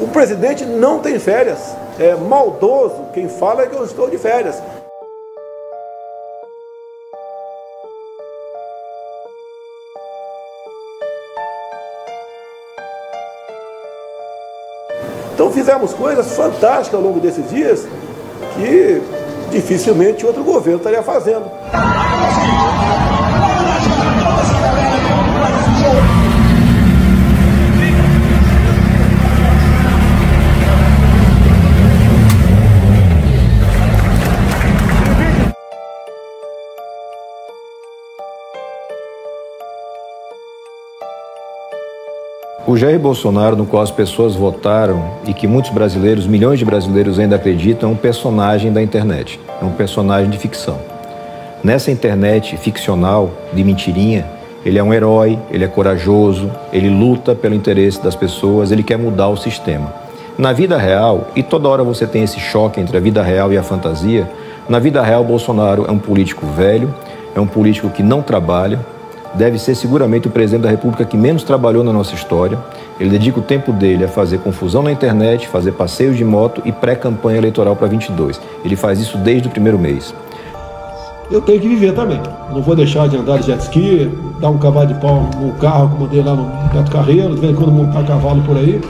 O presidente não tem férias. É maldoso quem fala é que eu estou de férias. Então fizemos coisas fantásticas ao longo desses dias que dificilmente outro governo estaria fazendo. O Jair Bolsonaro, no qual as pessoas votaram e que muitos brasileiros, milhões de brasileiros ainda acreditam, é um personagem da internet, é um personagem de ficção. Nessa internet ficcional, de mentirinha, ele é um herói, ele é corajoso, ele luta pelo interesse das pessoas, ele quer mudar o sistema. Na vida real, e toda hora você tem esse choque entre a vida real e a fantasia, na vida real, Bolsonaro é um político velho, é um político que não trabalha, deve ser seguramente o presidente da República que menos trabalhou na nossa história. Ele dedica o tempo dele a fazer confusão na internet, fazer passeios de moto e pré-campanha eleitoral para 22. Ele faz isso desde o primeiro mês. Eu tenho que viver também. Não vou deixar de andar de jet ski, dar um cavalo de pau no carro, como eu dei lá no Beto Carreiro, de vez em quando montar cavalo por aí.